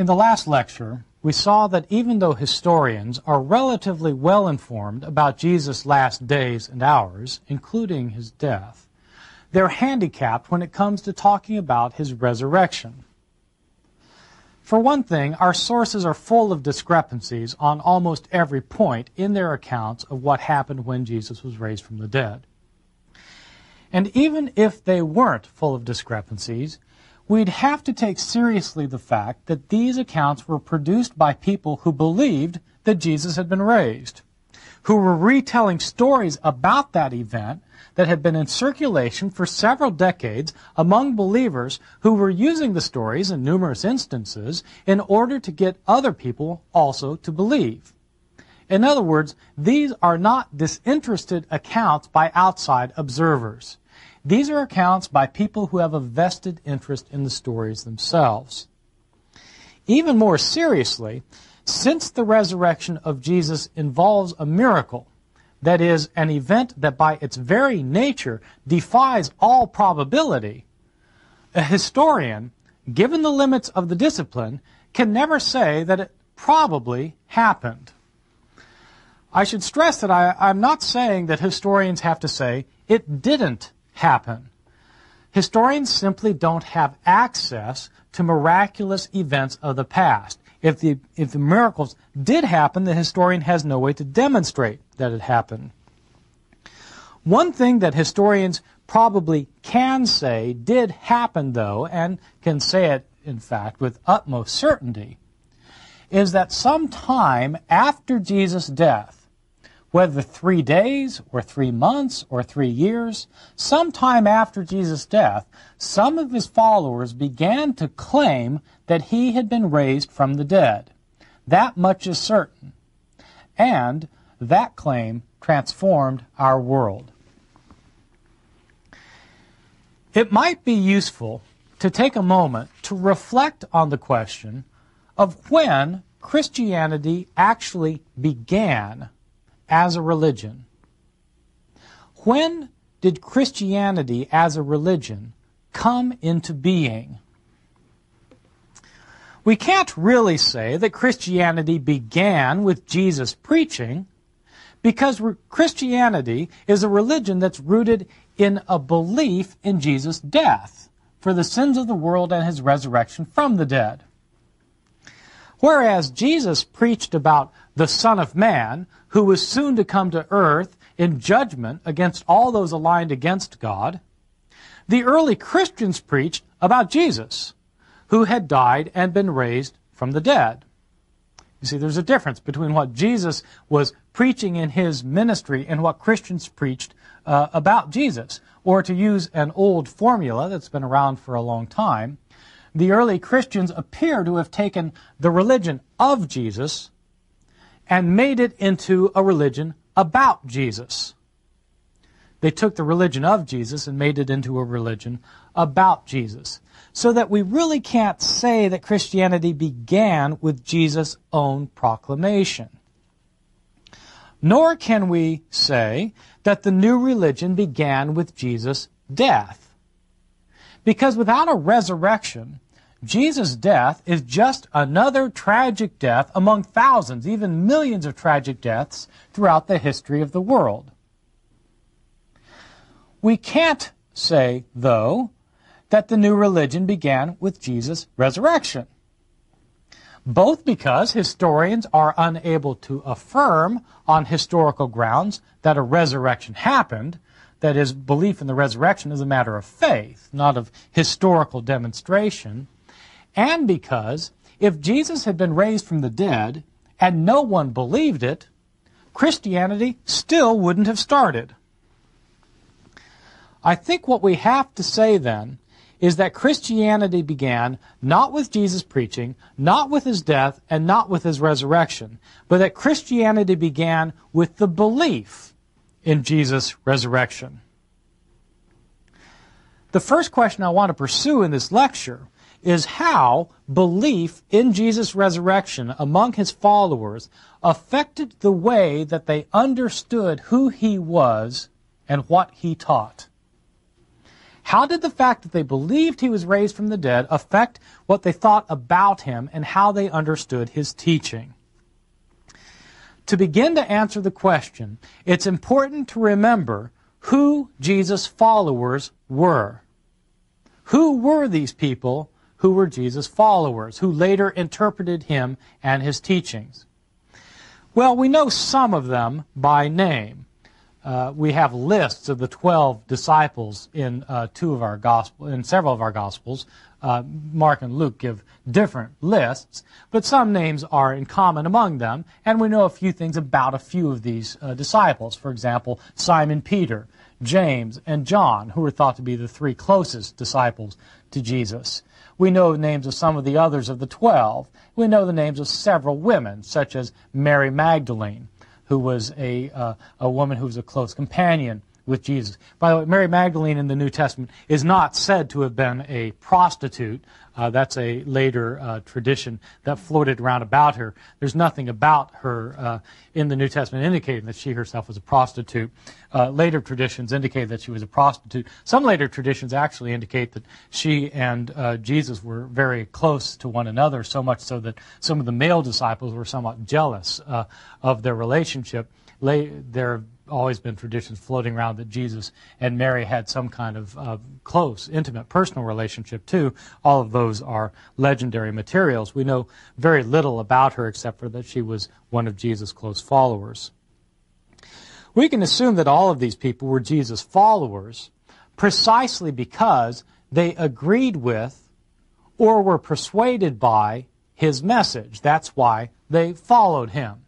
In the last lecture, we saw that even though historians are relatively well informed about Jesus' last days and hours, including his death, they're handicapped when it comes to talking about his resurrection. For one thing, our sources are full of discrepancies on almost every point in their accounts of what happened when Jesus was raised from the dead. And even if they weren't full of discrepancies, we'd have to take seriously the fact that these accounts were produced by people who believed that Jesus had been raised, who were retelling stories about that event that had been in circulation for several decades among believers who were using the stories in numerous instances in order to get other people also to believe. In other words, these are not disinterested accounts by outside observers. These are accounts by people who have a vested interest in the stories themselves. Even more seriously, since the resurrection of Jesus involves a miracle, that is, an event that by its very nature defies all probability, a historian, given the limits of the discipline, can never say that it probably happened. I should stress that I, am not saying that historians have to say it didn't happen. Historians simply don't have access to miraculous events of the past. If the, if the miracles did happen, the historian has no way to demonstrate that it happened. One thing that historians probably can say did happen, though, and can say it, in fact, with utmost certainty, is that sometime after Jesus' death, whether three days or three months or three years, sometime after Jesus' death, some of his followers began to claim that he had been raised from the dead. That much is certain. And that claim transformed our world. It might be useful to take a moment to reflect on the question of when Christianity actually began as a religion. When did Christianity as a religion come into being? We can't really say that Christianity began with Jesus preaching because Christianity is a religion that's rooted in a belief in Jesus' death for the sins of the world and his resurrection from the dead. Whereas Jesus preached about the Son of Man, who was soon to come to earth in judgment against all those aligned against God, the early Christians preached about Jesus, who had died and been raised from the dead. You see, there's a difference between what Jesus was preaching in his ministry and what Christians preached uh, about Jesus. Or to use an old formula that's been around for a long time, the early Christians appear to have taken the religion of Jesus and made it into a religion about Jesus. They took the religion of Jesus and made it into a religion about Jesus. So that we really can't say that Christianity began with Jesus' own proclamation. Nor can we say that the new religion began with Jesus' death. Because without a resurrection, Jesus' death is just another tragic death among thousands, even millions of tragic deaths throughout the history of the world. We can't say, though, that the new religion began with Jesus' resurrection. Both because historians are unable to affirm on historical grounds that a resurrection happened, that is, belief in the resurrection is a matter of faith, not of historical demonstration, and because if Jesus had been raised from the dead and no one believed it, Christianity still wouldn't have started. I think what we have to say then is that Christianity began not with Jesus preaching, not with his death, and not with his resurrection, but that Christianity began with the belief in Jesus' resurrection. The first question I want to pursue in this lecture is how belief in Jesus' resurrection among his followers affected the way that they understood who he was and what he taught. How did the fact that they believed he was raised from the dead affect what they thought about him and how they understood his teaching? To begin to answer the question, it's important to remember who Jesus' followers were. Who were these people who were Jesus' followers, who later interpreted him and his teachings? Well, we know some of them by name. Uh, we have lists of the 12 disciples in uh, two of our gospel, in several of our gospels. Uh, Mark and Luke give different lists, but some names are in common among them, and we know a few things about a few of these uh, disciples. For example, Simon Peter, James, and John, who were thought to be the three closest disciples to Jesus. We know the names of some of the others of the twelve. We know the names of several women, such as Mary Magdalene, who was a, uh, a woman who was a close companion with Jesus. By the way, Mary Magdalene in the New Testament is not said to have been a prostitute. Uh, that's a later uh, tradition that floated around about her. There's nothing about her uh, in the New Testament indicating that she herself was a prostitute. Uh, later traditions indicate that she was a prostitute. Some later traditions actually indicate that she and uh, Jesus were very close to one another, so much so that some of the male disciples were somewhat jealous uh, of their relationship. There always been traditions floating around that Jesus and Mary had some kind of uh, close, intimate, personal relationship too. All of those are legendary materials. We know very little about her except for that she was one of Jesus' close followers. We can assume that all of these people were Jesus' followers precisely because they agreed with or were persuaded by his message. That's why they followed him.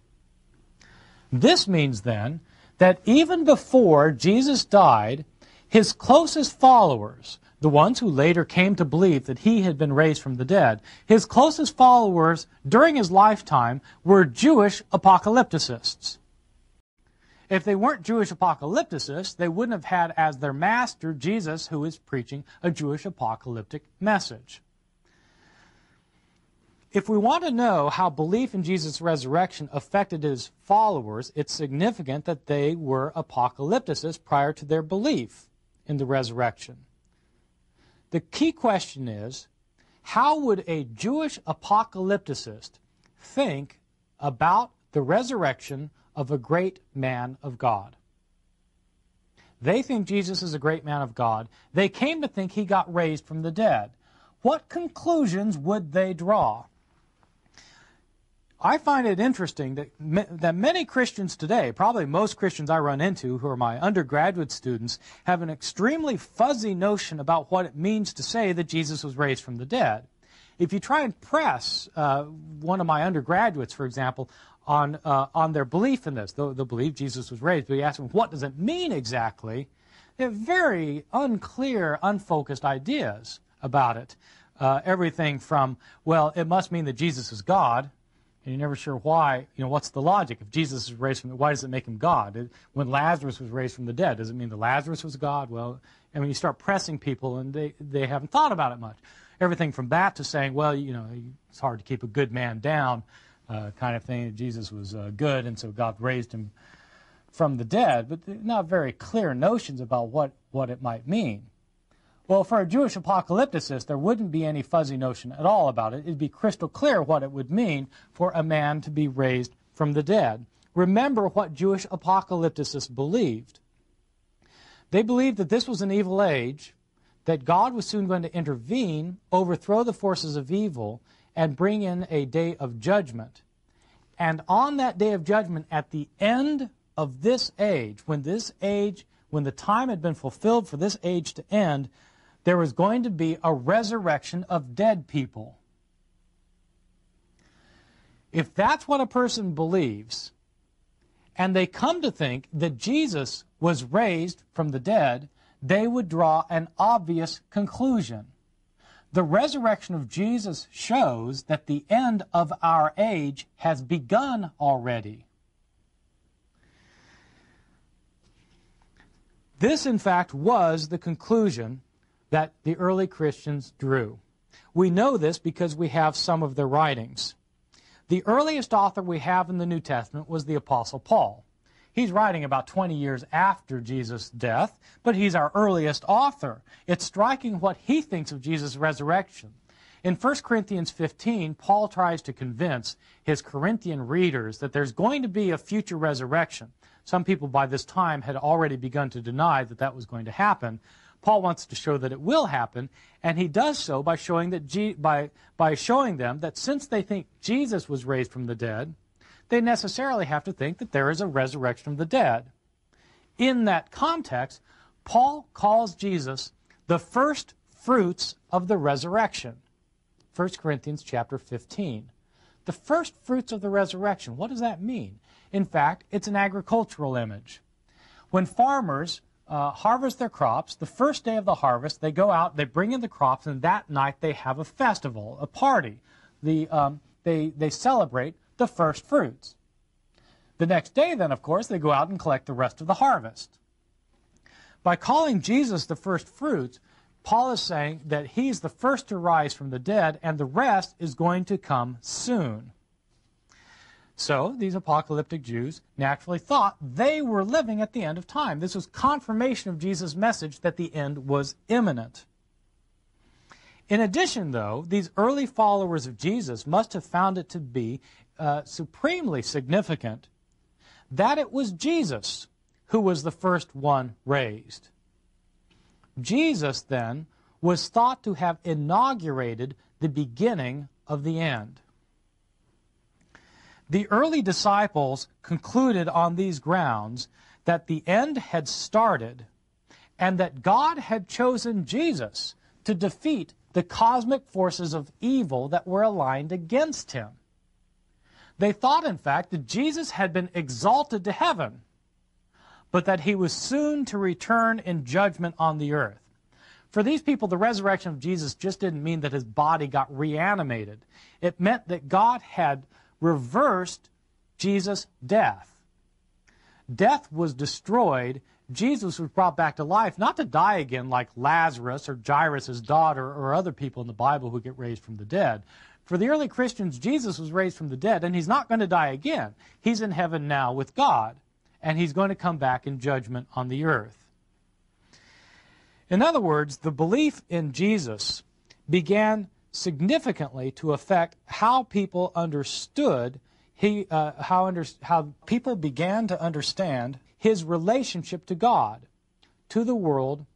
This means then that even before Jesus died, his closest followers, the ones who later came to believe that he had been raised from the dead, his closest followers during his lifetime were Jewish apocalypticists. If they weren't Jewish apocalypticists, they wouldn't have had as their master Jesus, who is preaching a Jewish apocalyptic message. If we want to know how belief in Jesus' resurrection affected his followers, it's significant that they were apocalypticists prior to their belief in the resurrection. The key question is how would a Jewish apocalypticist think about the resurrection of a great man of God? They think Jesus is a great man of God. They came to think he got raised from the dead. What conclusions would they draw? I find it interesting that, that many Christians today, probably most Christians I run into who are my undergraduate students, have an extremely fuzzy notion about what it means to say that Jesus was raised from the dead. If you try and press uh, one of my undergraduates, for example, on, uh, on their belief in this, they'll, they'll believe Jesus was raised, but you ask them, what does it mean exactly? They have very unclear, unfocused ideas about it. Uh, everything from, well, it must mean that Jesus is God, and you're never sure why. You know, what's the logic? If Jesus is raised from the, why does it make him God? When Lazarus was raised from the dead, does it mean that Lazarus was God? Well, I mean, you start pressing people, and they they haven't thought about it much. Everything from that to saying, well, you know, it's hard to keep a good man down, uh, kind of thing. Jesus was uh, good, and so God raised him from the dead, but not very clear notions about what what it might mean. Well, for a Jewish apocalypticist, there wouldn't be any fuzzy notion at all about it. It'd be crystal clear what it would mean for a man to be raised from the dead. Remember what Jewish apocalypticists believed. They believed that this was an evil age, that God was soon going to intervene, overthrow the forces of evil, and bring in a day of judgment. And on that day of judgment, at the end of this age, when this age, when the time had been fulfilled for this age to end, there was going to be a resurrection of dead people. If that's what a person believes, and they come to think that Jesus was raised from the dead, they would draw an obvious conclusion. The resurrection of Jesus shows that the end of our age has begun already. This, in fact, was the conclusion that the early Christians drew. We know this because we have some of their writings. The earliest author we have in the New Testament was the Apostle Paul. He's writing about 20 years after Jesus' death, but he's our earliest author. It's striking what he thinks of Jesus' resurrection. In 1 Corinthians 15, Paul tries to convince his Corinthian readers that there's going to be a future resurrection. Some people by this time had already begun to deny that that was going to happen. Paul wants to show that it will happen, and he does so by showing that by by showing them that since they think Jesus was raised from the dead, they necessarily have to think that there is a resurrection of the dead. In that context, Paul calls Jesus the first fruits of the resurrection. 1 Corinthians chapter 15. The first fruits of the resurrection. What does that mean? In fact, it's an agricultural image. When farmers uh, harvest their crops, the first day of the harvest, they go out, they bring in the crops, and that night they have a festival, a party. The, um, they, they celebrate the first fruits. The next day, then, of course, they go out and collect the rest of the harvest. By calling Jesus the first fruits, Paul is saying that he's the first to rise from the dead, and the rest is going to come soon. So, these apocalyptic Jews naturally thought they were living at the end of time. This was confirmation of Jesus' message that the end was imminent. In addition, though, these early followers of Jesus must have found it to be uh, supremely significant that it was Jesus who was the first one raised. Jesus, then, was thought to have inaugurated the beginning of the end. The early disciples concluded on these grounds that the end had started and that God had chosen Jesus to defeat the cosmic forces of evil that were aligned against him. They thought, in fact, that Jesus had been exalted to heaven, but that he was soon to return in judgment on the earth. For these people, the resurrection of Jesus just didn't mean that his body got reanimated. It meant that God had reversed Jesus' death. Death was destroyed Jesus was brought back to life not to die again like Lazarus or Jairus' daughter or other people in the Bible who get raised from the dead. For the early Christians, Jesus was raised from the dead, and he's not going to die again. He's in heaven now with God, and he's going to come back in judgment on the earth. In other words, the belief in Jesus began significantly to affect how people understood he, uh, how, under, how people began to understand his relationship to God, to the world,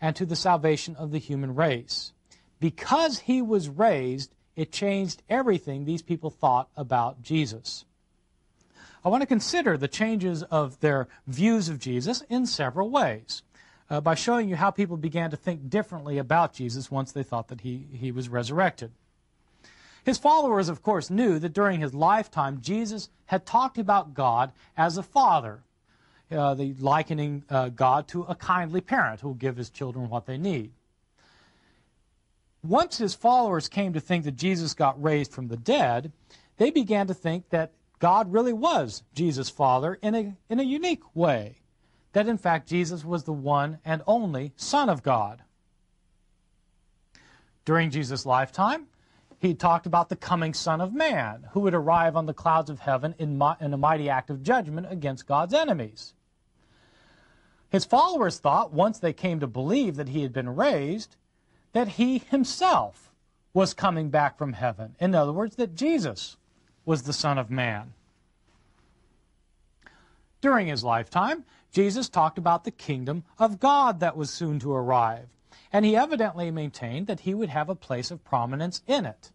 and to the salvation of the human race. Because he was raised, it changed everything these people thought about Jesus. I want to consider the changes of their views of Jesus in several ways uh, by showing you how people began to think differently about Jesus once they thought that he, he was resurrected. His followers, of course, knew that during his lifetime, Jesus had talked about God as a father, uh, the likening uh, God to a kindly parent who will give his children what they need. Once his followers came to think that Jesus got raised from the dead, they began to think that God really was Jesus' Father in a, in a unique way. That in fact Jesus was the one and only Son of God. During Jesus' lifetime, he talked about the coming Son of Man, who would arrive on the clouds of heaven in, in a mighty act of judgment against God's enemies. His followers thought, once they came to believe that he had been raised, that he himself was coming back from heaven. In other words, that Jesus was the Son of Man. During his lifetime, Jesus talked about the kingdom of God that was soon to arrive, and he evidently maintained that he would have a place of prominence in it.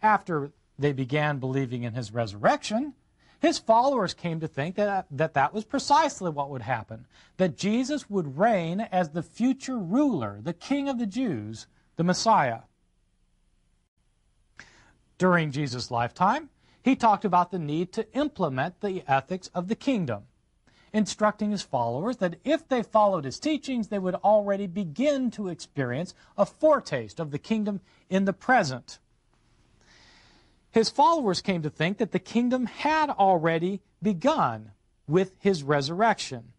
After they began believing in his resurrection, his followers came to think that, that that was precisely what would happen, that Jesus would reign as the future ruler, the king of the Jews, the Messiah. During Jesus' lifetime, he talked about the need to implement the ethics of the kingdom, instructing his followers that if they followed his teachings, they would already begin to experience a foretaste of the kingdom in the present. His followers came to think that the kingdom had already begun with his resurrection,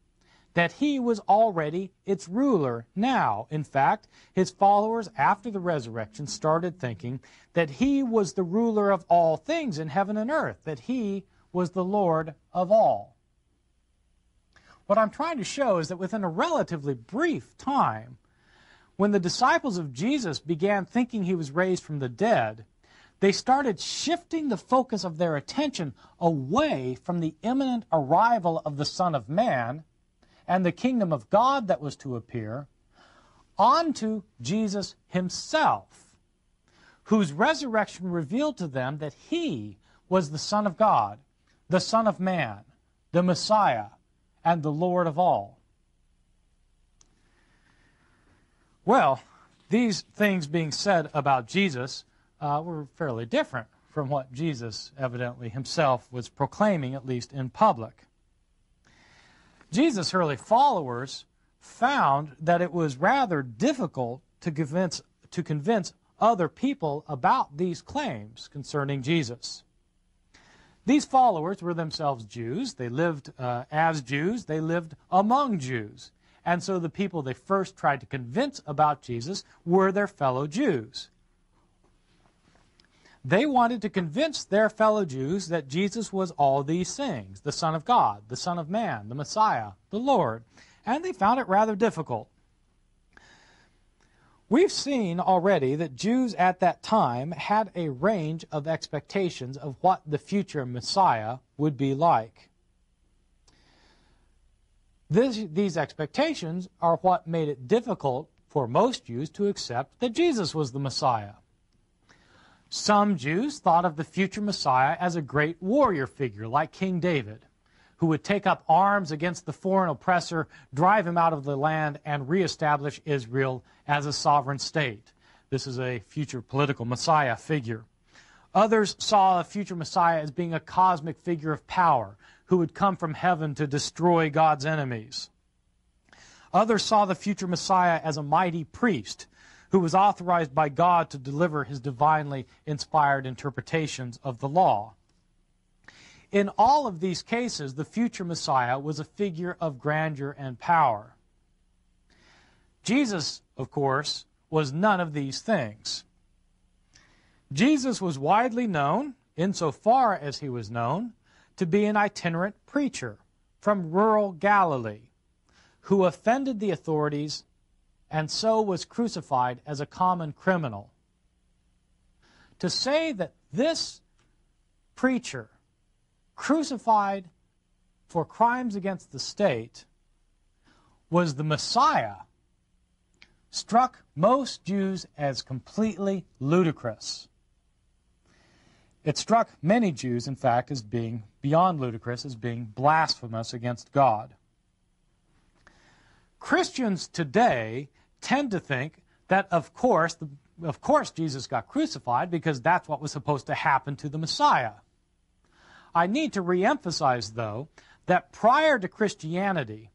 that he was already its ruler now. In fact, his followers after the resurrection started thinking that he was the ruler of all things in heaven and earth, that he was the Lord of all. What I'm trying to show is that within a relatively brief time, when the disciples of Jesus began thinking he was raised from the dead, they started shifting the focus of their attention away from the imminent arrival of the Son of Man and the kingdom of God that was to appear onto Jesus himself, whose resurrection revealed to them that he was the Son of God, the Son of Man, the Messiah, and the Lord of all. Well, these things being said about Jesus uh, were fairly different from what Jesus evidently himself was proclaiming, at least in public. Jesus' early followers found that it was rather difficult to convince, to convince other people about these claims concerning Jesus. These followers were themselves Jews. They lived uh, as Jews. They lived among Jews. And so the people they first tried to convince about Jesus were their fellow Jews. They wanted to convince their fellow Jews that Jesus was all these things the Son of God, the Son of Man, the Messiah, the Lord. And they found it rather difficult. We've seen already that Jews at that time had a range of expectations of what the future Messiah would be like. This, these expectations are what made it difficult for most Jews to accept that Jesus was the Messiah. Some Jews thought of the future Messiah as a great warrior figure like King David, who would take up arms against the foreign oppressor, drive him out of the land, and reestablish Israel as a sovereign state. This is a future political Messiah figure. Others saw a future Messiah as being a cosmic figure of power who would come from heaven to destroy God's enemies. Others saw the future Messiah as a mighty priest who was authorized by God to deliver his divinely inspired interpretations of the law. In all of these cases, the future Messiah was a figure of grandeur and power. Jesus, of course, was none of these things. Jesus was widely known, insofar as he was known, to be an itinerant preacher from rural Galilee who offended the authorities and so was crucified as a common criminal. To say that this preacher crucified for crimes against the state was the Messiah struck most Jews as completely ludicrous. It struck many Jews, in fact, as being beyond ludicrous, as being blasphemous against God. Christians today tend to think that, of course, the, of course, Jesus got crucified because that's what was supposed to happen to the Messiah. I need to reemphasize, though, that prior to Christianity,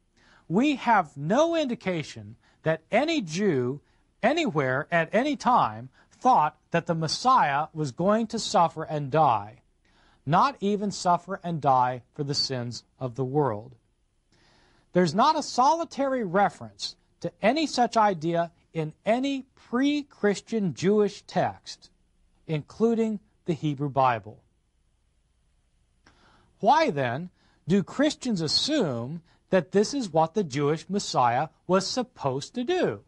we have no indication that any Jew anywhere at any time thought that the Messiah was going to suffer and die, not even suffer and die for the sins of the world. There's not a solitary reference to any such idea in any pre Christian Jewish text, including the Hebrew Bible. Why then do Christians assume that this is what the Jewish Messiah was supposed to do?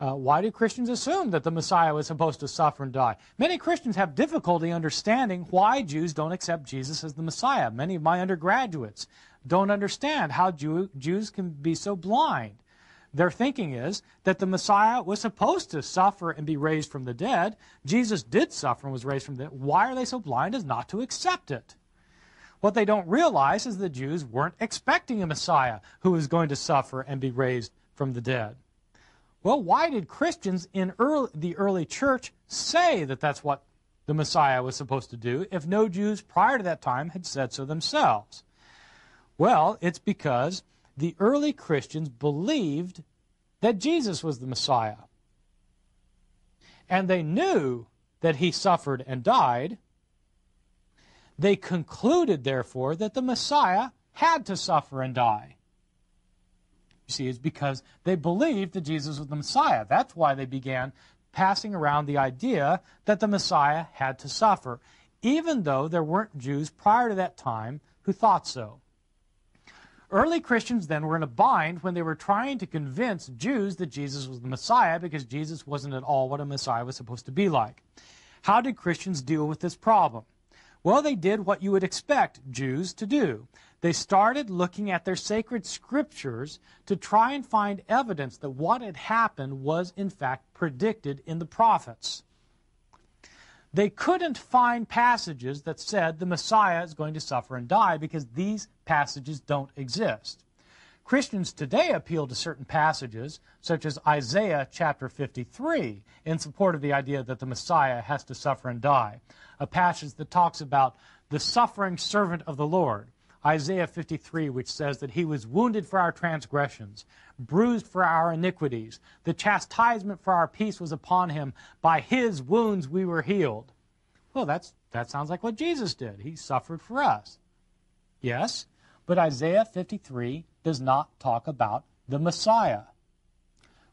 Uh, why do Christians assume that the Messiah was supposed to suffer and die? Many Christians have difficulty understanding why Jews don't accept Jesus as the Messiah. Many of my undergraduates don't understand how Jew, Jews can be so blind. Their thinking is that the Messiah was supposed to suffer and be raised from the dead. Jesus did suffer and was raised from the dead. Why are they so blind as not to accept it? What they don't realize is the Jews weren't expecting a Messiah who was going to suffer and be raised from the dead. Well, why did Christians in early, the early church say that that's what the Messiah was supposed to do if no Jews prior to that time had said so themselves? Well, it's because the early Christians believed that Jesus was the Messiah. And they knew that he suffered and died. They concluded, therefore, that the Messiah had to suffer and die. You see, it's because they believed that Jesus was the Messiah. That's why they began passing around the idea that the Messiah had to suffer, even though there weren't Jews prior to that time who thought so. Early Christians then were in a bind when they were trying to convince Jews that Jesus was the Messiah because Jesus wasn't at all what a Messiah was supposed to be like. How did Christians deal with this problem? Well, they did what you would expect Jews to do. They started looking at their sacred scriptures to try and find evidence that what had happened was in fact predicted in the prophets. They couldn't find passages that said the Messiah is going to suffer and die because these passages don't exist. Christians today appeal to certain passages, such as Isaiah chapter 53, in support of the idea that the Messiah has to suffer and die. A passage that talks about the suffering servant of the Lord. Isaiah 53, which says that he was wounded for our transgressions, bruised for our iniquities. The chastisement for our peace was upon him. By his wounds we were healed. Well, that's, that sounds like what Jesus did. He suffered for us. Yes, but Isaiah 53 does not talk about the Messiah.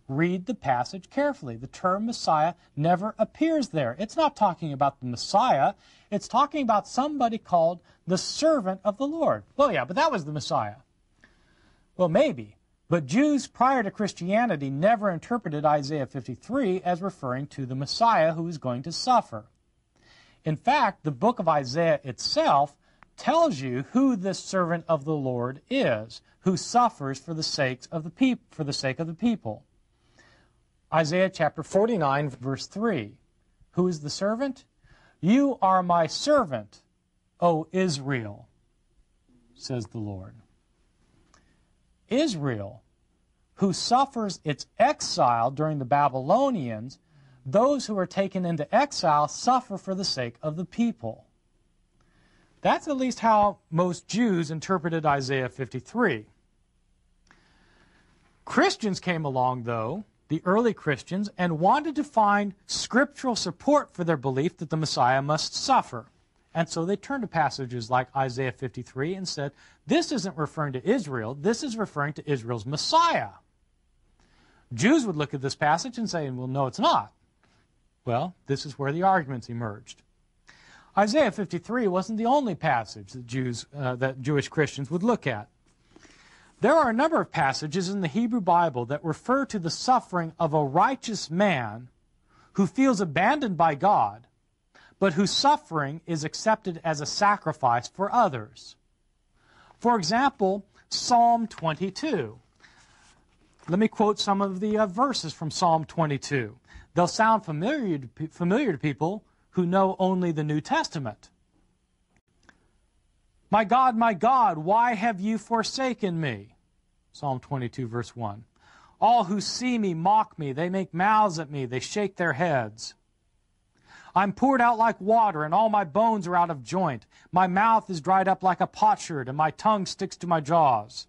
Read the passage carefully. The term Messiah never appears there. It's not talking about the Messiah. It's talking about somebody called the servant of the Lord. Well, yeah, but that was the Messiah. Well, maybe. But Jews prior to Christianity never interpreted Isaiah 53 as referring to the Messiah who was going to suffer. In fact, the book of Isaiah itself tells you who this servant of the Lord is, who suffers for the sake of the peop- for the sake of the people. Isaiah chapter 49 verse 3. Who is the servant? You are my servant, O Israel, says the Lord. Israel, who suffers its exile during the Babylonians, those who are taken into exile suffer for the sake of the people. That's at least how most Jews interpreted Isaiah 53. Christians came along, though, the early Christians, and wanted to find scriptural support for their belief that the Messiah must suffer. And so they turned to passages like Isaiah 53 and said, this isn't referring to Israel, this is referring to Israel's Messiah. Jews would look at this passage and say, well, no, it's not. Well, this is where the arguments emerged. Isaiah 53 wasn't the only passage that Jews, uh, that Jewish Christians would look at. There are a number of passages in the Hebrew Bible that refer to the suffering of a righteous man who feels abandoned by God, but whose suffering is accepted as a sacrifice for others. For example, Psalm 22. Let me quote some of the uh, verses from Psalm 22. They'll sound familiar to, familiar to people who know only the New Testament. My God, my God, why have you forsaken me? Psalm 22, verse 1. All who see me mock me. They make mouths at me. They shake their heads. I'm poured out like water, and all my bones are out of joint. My mouth is dried up like a potsherd, and my tongue sticks to my jaws.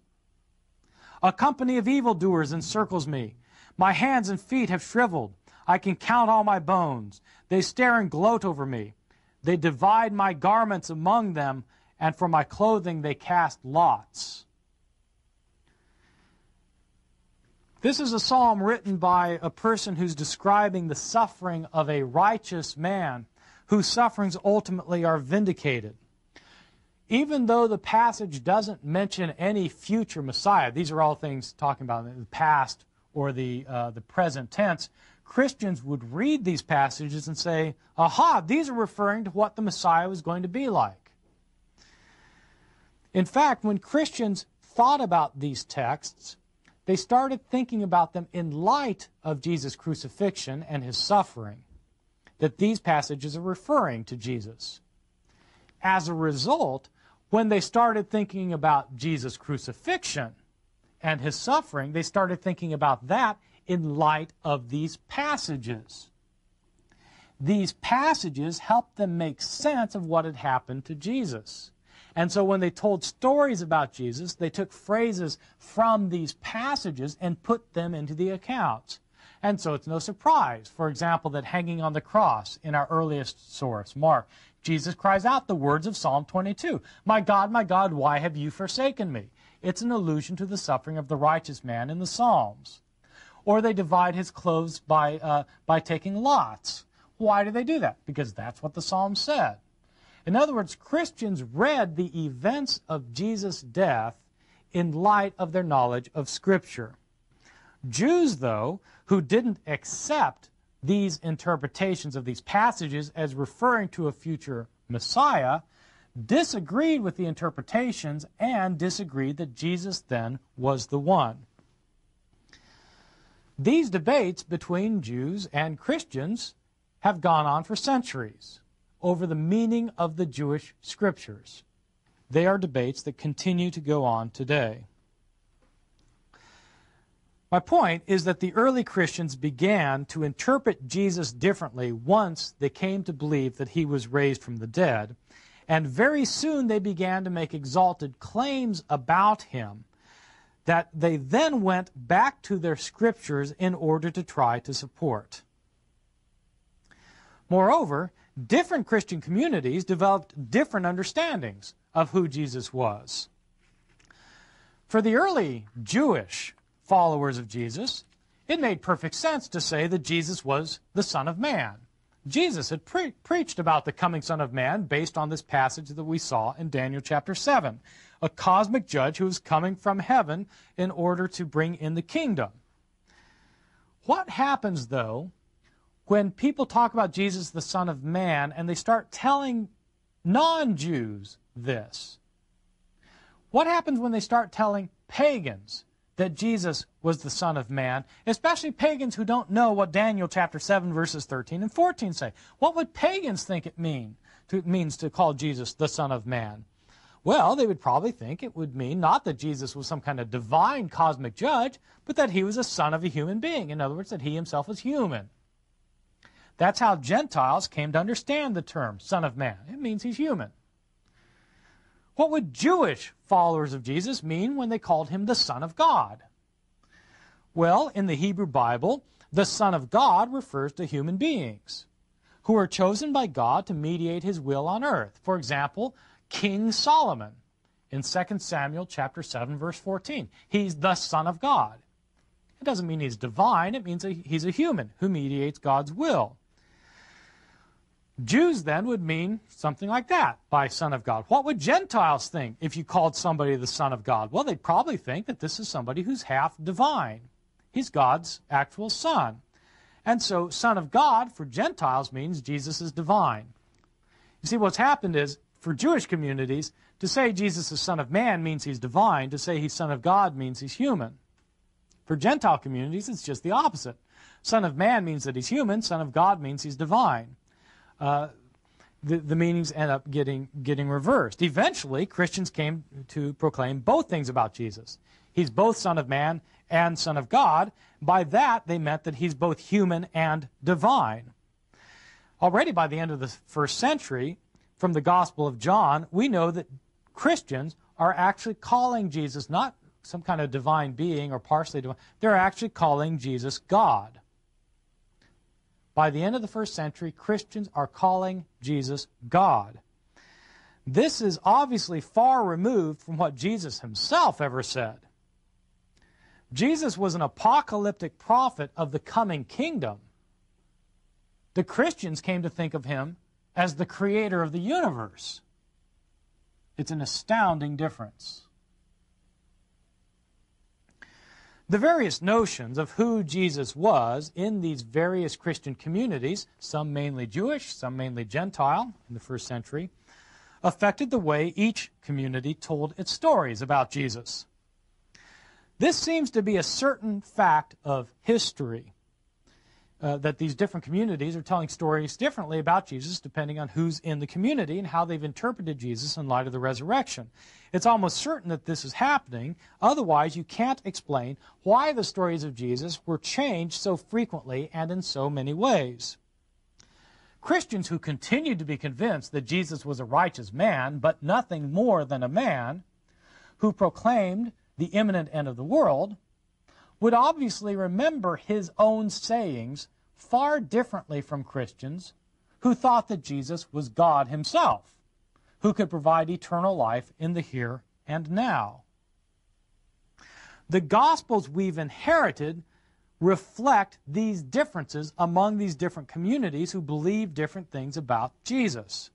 A company of evildoers encircles me. My hands and feet have shriveled. I can count all my bones. They stare and gloat over me. They divide my garments among them and for my clothing they cast lots. This is a psalm written by a person who's describing the suffering of a righteous man whose sufferings ultimately are vindicated. Even though the passage doesn't mention any future Messiah, these are all things talking about the past or the, uh, the present tense, Christians would read these passages and say, aha, these are referring to what the Messiah was going to be like. In fact, when Christians thought about these texts, they started thinking about them in light of Jesus' crucifixion and his suffering, that these passages are referring to Jesus. As a result, when they started thinking about Jesus' crucifixion and his suffering, they started thinking about that in light of these passages. These passages helped them make sense of what had happened to Jesus. And so when they told stories about Jesus, they took phrases from these passages and put them into the accounts. And so it's no surprise, for example, that hanging on the cross in our earliest source, Mark, Jesus cries out the words of Psalm 22 My God, my God, why have you forsaken me? It's an allusion to the suffering of the righteous man in the Psalms. Or they divide his clothes by, uh, by taking lots. Why do they do that? Because that's what the Psalm said. In other words, Christians read the events of Jesus' death in light of their knowledge of Scripture. Jews, though, who didn't accept these interpretations of these passages as referring to a future Messiah, disagreed with the interpretations and disagreed that Jesus then was the one. These debates between Jews and Christians have gone on for centuries over the meaning of the Jewish scriptures. They are debates that continue to go on today. My point is that the early Christians began to interpret Jesus differently once they came to believe that he was raised from the dead, and very soon they began to make exalted claims about him that they then went back to their scriptures in order to try to support. Moreover, different Christian communities developed different understandings of who Jesus was. For the early Jewish followers of Jesus, it made perfect sense to say that Jesus was the Son of Man. Jesus had pre- preached about the coming Son of Man based on this passage that we saw in Daniel chapter 7, a cosmic judge who is coming from heaven in order to bring in the kingdom. What happens, though, when people talk about Jesus, the Son of Man, and they start telling non Jews this? What happens when they start telling pagans that Jesus was the Son of Man, especially pagans who don't know what Daniel chapter 7 verses 13 and 14 say. What would pagans think it mean to, means to call Jesus the Son of Man? Well, they would probably think it would mean not that Jesus was some kind of divine cosmic judge, but that he was a son of a human being. In other words, that he himself was human. That's how Gentiles came to understand the term Son of Man. It means he's human. What would Jewish followers of Jesus mean when they called him the Son of God? Well, in the Hebrew Bible, the Son of God refers to human beings who are chosen by God to mediate his will on earth. For example, King Solomon in 2 Samuel chapter 7 verse 14. He's the son of God. It doesn't mean he's divine, it means he's a human who mediates God's will. Jews then would mean something like that by Son of God. What would Gentiles think if you called somebody the Son of God? Well, they'd probably think that this is somebody who's half divine. He's God's actual Son. And so, Son of God for Gentiles means Jesus is divine. You see, what's happened is, for Jewish communities, to say Jesus is Son of Man means he's divine. To say he's Son of God means he's human. For Gentile communities, it's just the opposite. Son of Man means that he's human. Son of God means he's divine uh, the, the meanings end up getting, getting reversed. Eventually, Christians came to proclaim both things about Jesus. He's both Son of Man and Son of God. By that, they meant that he's both human and divine. Already by the end of the first century, from the Gospel of John, we know that Christians are actually calling Jesus not some kind of divine being or partially divine, they're actually calling Jesus God. By the end of the first century, Christians are calling Jesus God. This is obviously far removed from what Jesus himself ever said. Jesus was an apocalyptic prophet of the coming kingdom. The Christians came to think of him as the creator of the universe. It's an astounding difference. The various notions of who Jesus was in these various Christian communities, some mainly Jewish, some mainly Gentile in the first century, affected the way each community told its stories about Jesus. This seems to be a certain fact of history uh, that these different communities are telling stories differently about Jesus depending on who's in the community and how they've interpreted Jesus in light of the resurrection. It's almost certain that this is happening, otherwise, you can't explain why the stories of Jesus were changed so frequently and in so many ways. Christians who continued to be convinced that Jesus was a righteous man, but nothing more than a man, who proclaimed the imminent end of the world, would obviously remember his own sayings far differently from Christians who thought that Jesus was God himself, who could provide eternal life in the here and now. The Gospels we've inherited reflect these differences among these different communities who believe different things about Jesus.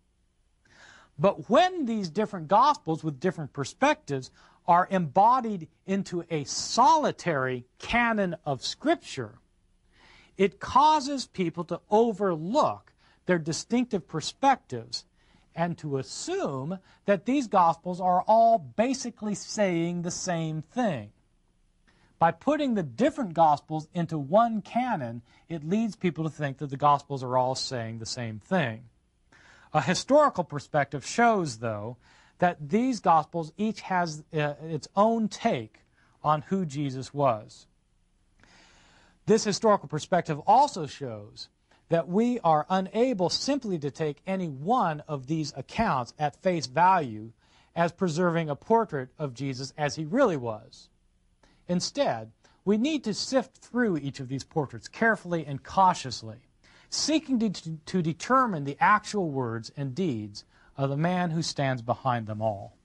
But when these different Gospels with different perspectives are embodied into a solitary canon of Scripture, it causes people to overlook their distinctive perspectives and to assume that these Gospels are all basically saying the same thing. By putting the different Gospels into one canon, it leads people to think that the Gospels are all saying the same thing. A historical perspective shows, though, that these Gospels each has uh, its own take on who Jesus was. This historical perspective also shows that we are unable simply to take any one of these accounts at face value as preserving a portrait of Jesus as he really was. Instead, we need to sift through each of these portraits carefully and cautiously, seeking to, to, determine the actual words and deeds of the man who stands behind them all.